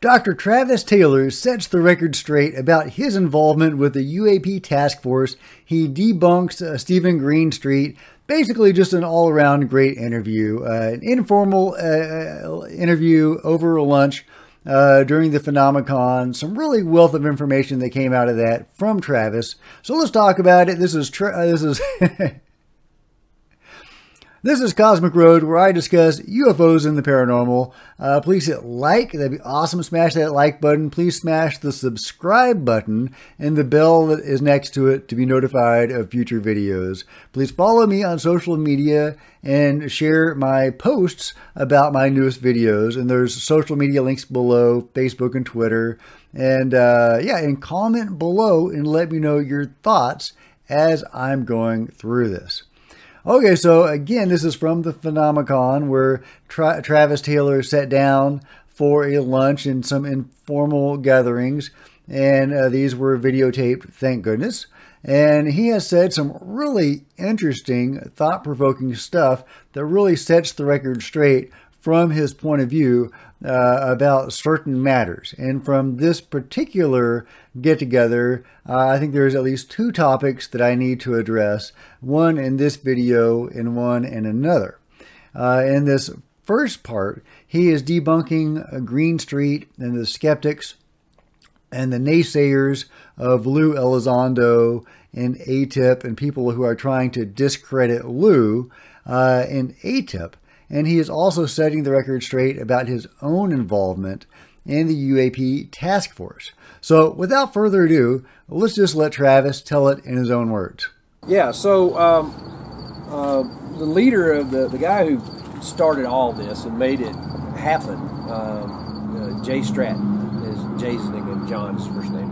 Dr. Travis Taylor sets the record straight about his involvement with the UAP task force. He debunks uh, Steven Greenstreet. Basically, just an all around great interview. Uh, an informal uh, interview over lunch uh, during the Phenomicon. Some really wealth of information that came out of that from Travis. So let's talk about it. This is tra- uh, this is This is Cosmic Road, where I discuss UFOs and the paranormal. Uh, please hit like, that'd be awesome. Smash that like button. Please smash the subscribe button and the bell that is next to it to be notified of future videos. Please follow me on social media and share my posts about my newest videos. And there's social media links below Facebook and Twitter. And uh, yeah, and comment below and let me know your thoughts as I'm going through this. Okay, so again, this is from the Phenomicon where Tra- Travis Taylor sat down for a lunch and some informal gatherings, and uh, these were videotaped, thank goodness. And he has said some really interesting, thought provoking stuff that really sets the record straight from his point of view uh, about certain matters. And from this particular get together, uh, I think there's at least two topics that I need to address one in this video and one in another. Uh, in this first part, he is debunking Greenstreet and the skeptics and the naysayers of Lue Elizondo and AATIP and people who are trying to discredit Lue uh, and AATIP and he is also setting the record straight about his own involvement in the UAP task force. So, without further ado, let's just let Travis tell it in his own words. Yeah, so um, uh, the leader of the, the guy who started all this and made it happen, um, uh, Jay Stratton, is Jay's nickname, John's first name.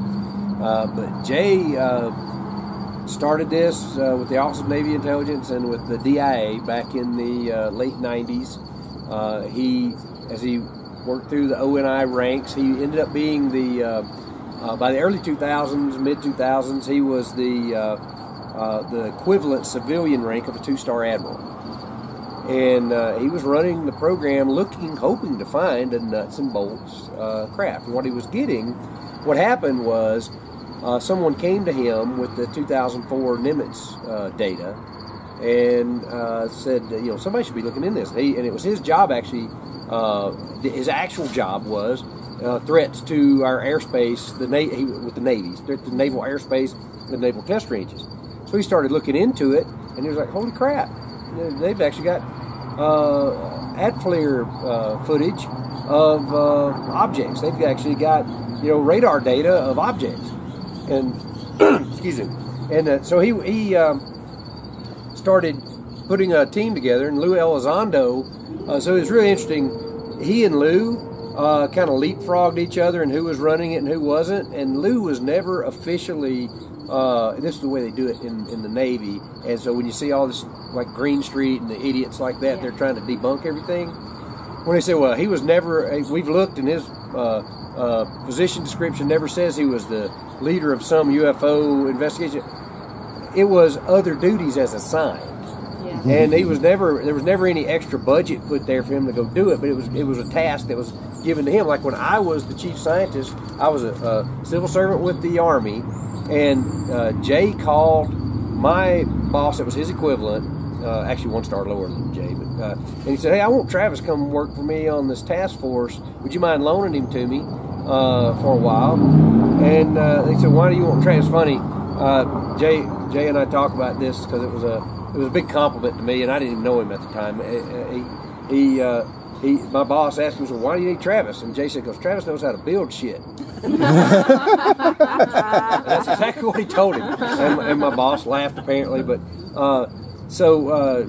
Uh, but Jay uh, started this uh, with the Office of Navy Intelligence and with the DIA back in the uh, late 90s. Uh, he, as he worked through the ONI ranks, he ended up being the, uh, uh, by the early 2000s, mid 2000s, he was the, uh, the equivalent civilian rank of a two star admiral. And he was running the program looking, hoping to find a nuts and bolts craft. And what he was getting, what happened was, uh, someone came to him with the 2004 Nimitz uh, data and uh, said, you know, somebody should be looking in this. And, he, and it was his job actually. Uh, his actual job was uh, threats to our airspace, the Na- he, with the navies, the naval airspace, the naval test ranges. So he started looking into it, and he was like, "Holy crap! They've actually got uh, ATFLIR footage of objects. They've actually got you know radar data of objects." And excuse me, and uh, so he he um, started putting a team together, and Lue Elizondo. Uh, so it was really interesting. He and Lue uh, kind of leapfrogged each other, and who was running it and who wasn't. And Lue was never officially. Uh, this is the way they do it in, in the Navy. And so when you see all this, like Greenstreet and the idiots like that, they're trying to debunk everything. When they say, well, he was never, we've looked and his uh, uh, position description never says he was the leader of some UFO investigation. It was other duties as assigned. Yeah. And he was never there was never any extra budget put there for him to go do it, but it was it was a task that was given to him. Like when I was the chief scientist, I was a, a civil servant with the army, and uh, Jay called my boss, that was his equivalent, uh, actually one star lower than Jay, but uh, and he said, "Hey, I want Travis come work for me on this task force. Would you mind loaning him to me uh, for a while?" And uh, they said, "Why do you want Trey?" It's funny. Uh, Jay, Jay and I talk about this because it was a it was a big compliment to me, and I didn't even know him at the time. He he, uh, he my boss asked him, "So why do you need Travis?" And Jay said, "Because Travis knows how to build shit." That's exactly what he told him, and, and my boss laughed apparently. But uh, so uh,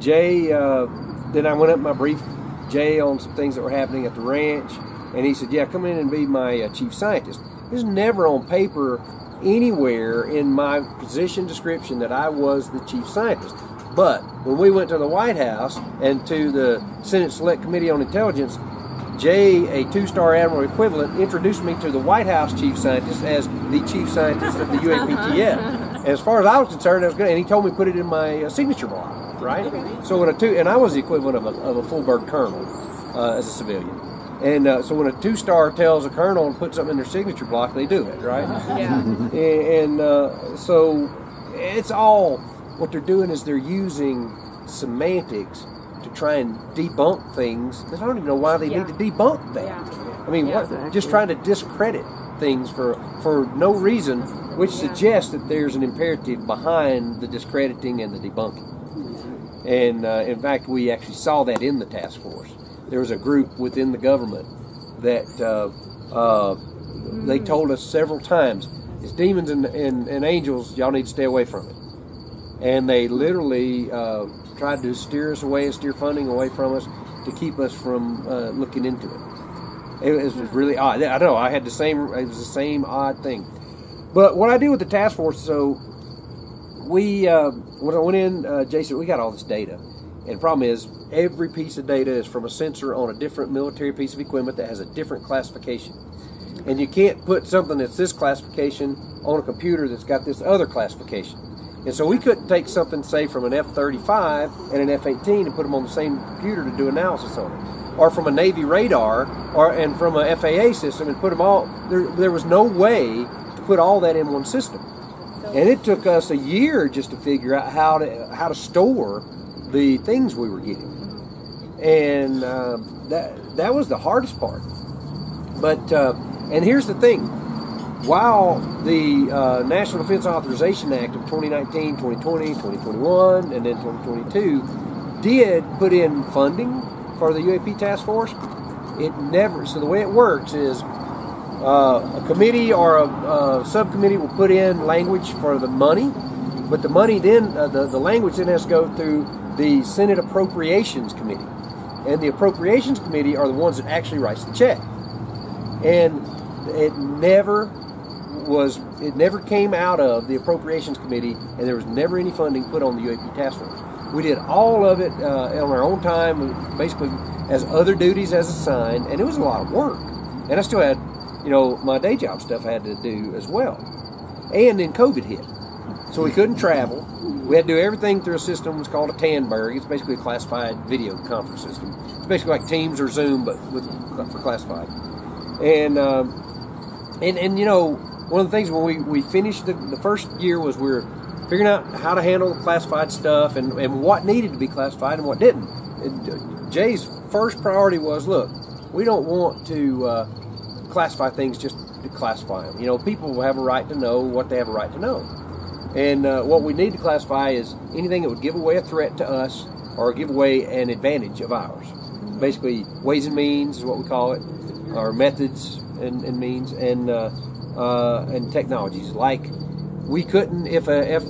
Jay, uh, then I went up my brief Jay on some things that were happening at the ranch, and he said, "Yeah, come in and be my uh, chief scientist." There's never on paper anywhere in my position description that I was the chief scientist. But when we went to the White House and to the Senate Select Committee on Intelligence, Jay, a two star admiral equivalent, introduced me to the White House chief scientist as the chief scientist of the UAPTF. as far as I was concerned, I was good. And he told me to put it in my uh, signature block, right? So, when a two, and I was the equivalent of a, of a full bird colonel uh, as a civilian. And uh, so when a two star tells a colonel to put something in their signature block, they do it, right? Yeah. and, and uh, so it's all what they're doing is they're using semantics to try and debunk things. I don't even know why they Yeah. need to debunk that. Yeah. I mean, Yeah. what, just trying to discredit things for for no reason, which suggests that there's an imperative behind the discrediting and the debunking. And uh, in fact, we actually saw that in the task force. There was a group within the government that uh, uh, they told us several times, "It's demons and, and, and angels. Y'all need to stay away from it." And they literally uh, tried to steer us away and steer funding away from us to keep us from uh, looking into it. It was really odd. I know I had the same. It was the same odd thing. But what I do with the task force, so we uh, when I went in, uh, Jason, we got all this data, and the problem is every piece of data is from a sensor on a different military piece of equipment that has a different classification, and you can't put something that's this classification on a computer that's got this other classification. And so we couldn't take something, say, from an F-35 and an F-18 and put them on the same computer to do analysis on it, or from a Navy radar, or and from a FAA system and put them all. There, there was no way to put all that in one system and it took us a year just to figure out how to how to store the things we were getting, and uh, that that was the hardest part. But uh, and here's the thing: while the uh, National Defense Authorization Act of 2019, 2020, 2021, and then 2022 did put in funding for the UAP task force, it never. So the way it works is uh, a committee or a, a subcommittee will put in language for the money, but the money then, uh, the, the language then has to go through the Senate Appropriations Committee. And the Appropriations Committee are the ones that actually writes the check. And it never was, it never came out of the Appropriations Committee, and there was never any funding put on the UAP task force. We did all of it uh, on our own time, basically as other duties as assigned, and it was a lot of work. And I still had you know, my day job stuff I had to do as well. And then COVID hit. So we couldn't travel. We had to do everything through a system that's called a Tandberg. It's basically a classified video conference system. It's basically like Teams or Zoom, but with for classified. And um, and and you know, one of the things when we, we finished the, the first year was we were figuring out how to handle classified stuff and, and what needed to be classified and what didn't. And Jay's first priority was, look, we don't want to uh, classify things just to classify them. You know, people have a right to know what they have a right to know. And uh, what we need to classify is anything that would give away a threat to us or give away an advantage of ours. Basically, ways and means is what we call it, or methods and, and means, and uh, uh, and technologies. Like we couldn't, if a F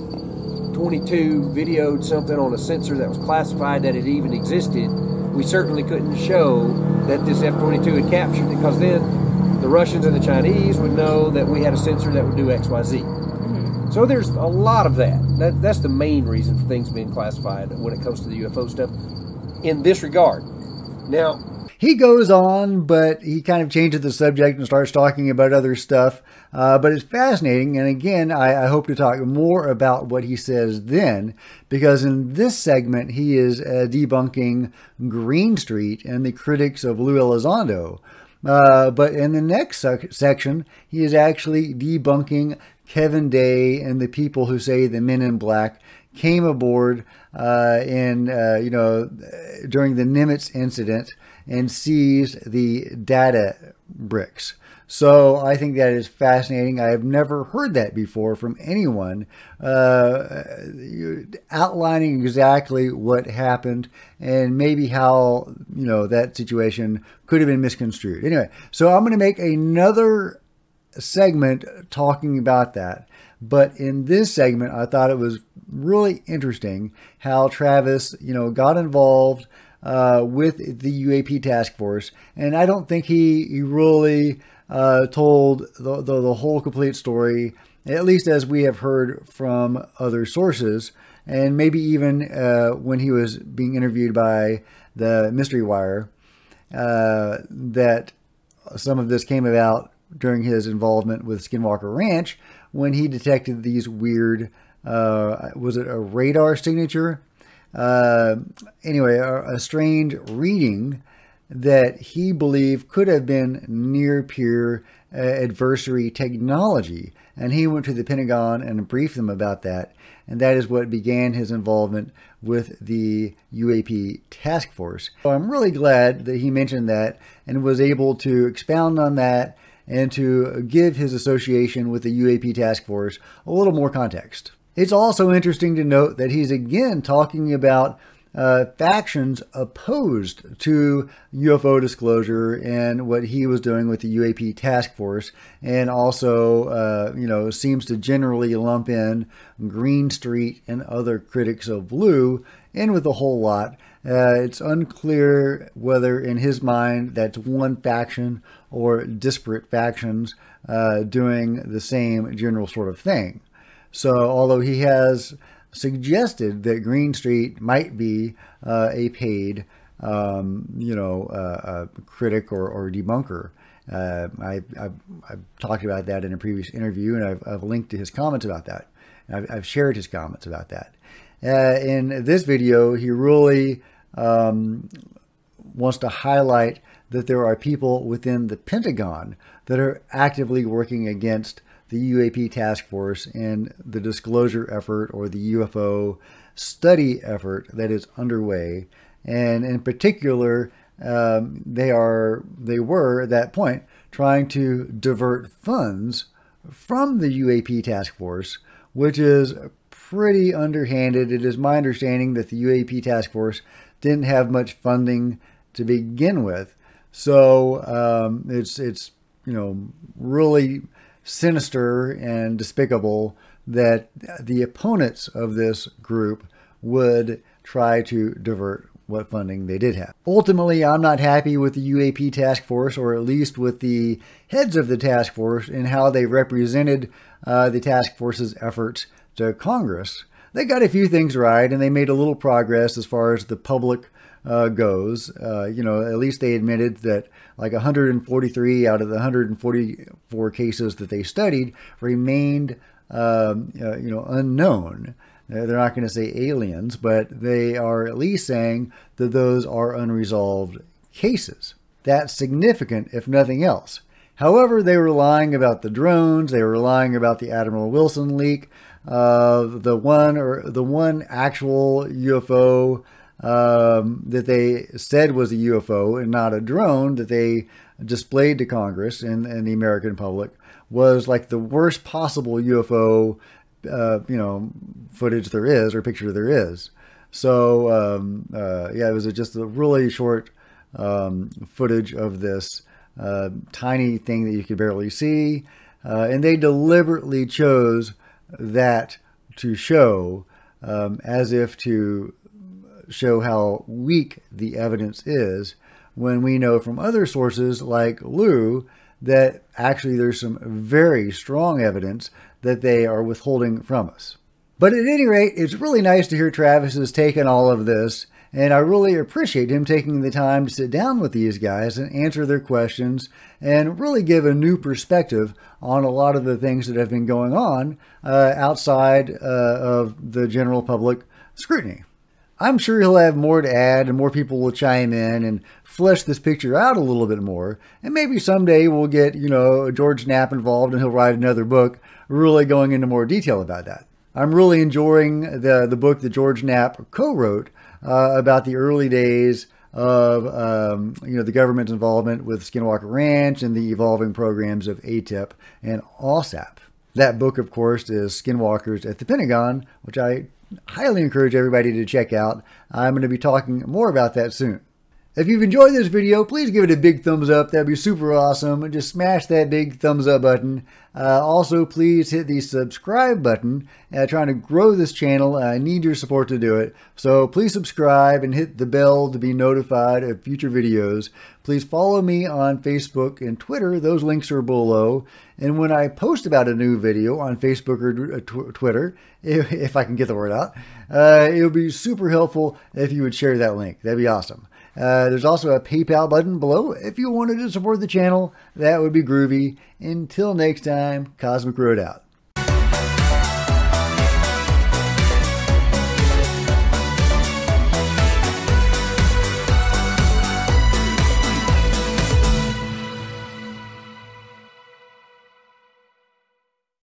22 videoed something on a sensor that was classified that it even existed, we certainly couldn't show that this F 22 had captured it because then the Russians and the Chinese would know that we had a sensor that would do X, Y, Z. So there's a lot of that. that. That's the main reason for things being classified when it comes to the UFO stuff in this regard. Now, he goes on, but he kind of changes the subject and starts talking about other stuff. Uh, but it's fascinating. And again, I, I, hope to talk more about what he says then, because in this segment, he is uh, debunking Greenstreet and the critics of Lue Elizondo. Uh, but in the next sec- section, he is actually debunking Kevin Day and the people who say the men in black came aboard uh, in, uh, you know, during the Nimitz incident and seized the data bricks. So I think that is fascinating. I have never heard that before from anyone uh, outlining exactly what happened and maybe how you know that situation could have been misconstrued. Anyway, so I'm going to make another segment talking about that. But in this segment, I thought it was really interesting how Travis, you know, got involved uh, with the UAP task force, and I don't think he he really uh, told the, the, the whole complete story, at least as we have heard from other sources, and maybe even uh, when he was being interviewed by the Mystery Wire, uh, that some of this came about during his involvement with Skinwalker Ranch when he detected these weird, uh, was it a radar signature? Uh, anyway, a, a, strange reading that he believed could have been near peer uh, adversary technology. And he went to the Pentagon and briefed them about that. And that is what began his involvement with the UAP task force. So I'm really glad that he mentioned that and was able to expound on that and to give his association with the UAP task force a little more context. It's also interesting to note that he's again talking about uh, factions opposed to UFO disclosure and what he was doing with the UAP task force, and also, uh, you know, seems to generally lump in Greenstreet and other critics of Blue in with a whole lot. Uh, it's unclear whether, in his mind, that's one faction or disparate factions uh, doing the same general sort of thing. So, although he has suggested that Greenstreet might be uh, a paid, um, you know, uh, critic or, or debunker. Uh, I, have talked about that in a previous interview, and I've, I've linked to his comments about that. I've, I've, shared his comments about that. Uh, in this video, he really um, wants to highlight that there are people within the Pentagon that are actively working against the UAP task force and the disclosure effort or the UFO study effort that is underway. And in particular, um, they are they were at that point trying to divert funds from the UAP task force, which is pretty underhanded. It is my understanding that the UAP task force didn't have much funding to begin with, so um, it's it's you know really sinister and despicable that the opponents of this group would try to divert what funding they did have. Ultimately, I'm not happy with the UAP task force, or at least with the heads of the task force, and how they represented uh, the task force's efforts to Congress. They got a few things right, and they made a little progress as far as the public uh, goes. Uh, you know, at least they admitted that like 143 out of the 144 cases that they studied remained, um, uh, you know, unknown. They're not going to say aliens, but they are at least saying that those are unresolved cases. That's significant, if nothing else. However, they were lying about the drones. They were lying about the Admiral Wilson leak. Uh, the one or the one actual UFO um, that they said was a UFO and not a drone that they displayed to Congress and, and the American public was like the worst possible UFO, uh, you know, footage there is or picture there is. So um, uh, yeah, it was just a really short um, footage of this uh, tiny thing that you could barely see, uh, and they deliberately chose that to show um, as if to show how weak the evidence is when we know from other sources like Lue that actually there's some very strong evidence that they are withholding from us. But at any rate, it's really nice to hear Travis's take on all of this, and I really appreciate him taking the time to sit down with these guys and answer their questions and really give a new perspective on a lot of the things that have been going on uh, outside uh, of the general public scrutiny. I'm sure he'll have more to add and more people will chime in and flesh this picture out a little bit more. And maybe someday we'll get, you know, George Knapp involved and he'll write another book really going into more detail about that. I'm really enjoying the, the book that George Knapp co-wrote uh, about the early days of, um, you know, the government's involvement with Skinwalker Ranch and the evolving programs of AATIP and AAWSAP. That book, of course, is Skinwalkers at the Pentagon, which I highly encourage everybody to check out. I'm going to be talking more about that soon. If you've enjoyed this video, please give it a big thumbs up. That'd be super awesome. Just smash that big thumbs up button. Uh, also, please hit the subscribe button. Uh, trying to grow this channel, I need your support to do it. So please subscribe and hit the bell to be notified of future videos. Please follow me on Facebook and Twitter. Those links are below. And when I post about a new video on Facebook or tw Twitter, if, if, I can get the word out, uh, it would be super helpful if you would share that link. That'd be awesome. Uh, there's also a PayPal button below if you wanted to support the channel. That would be groovy. Until next time, Cosmic Road out.